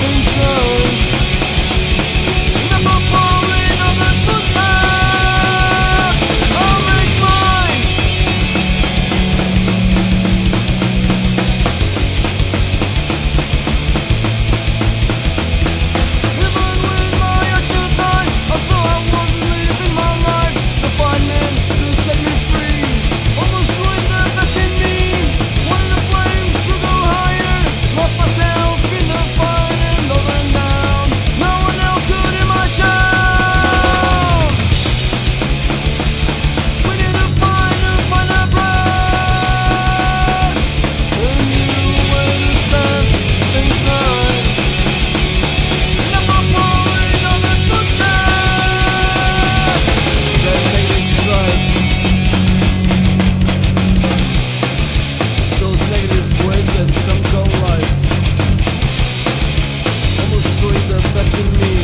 所以说 invest in me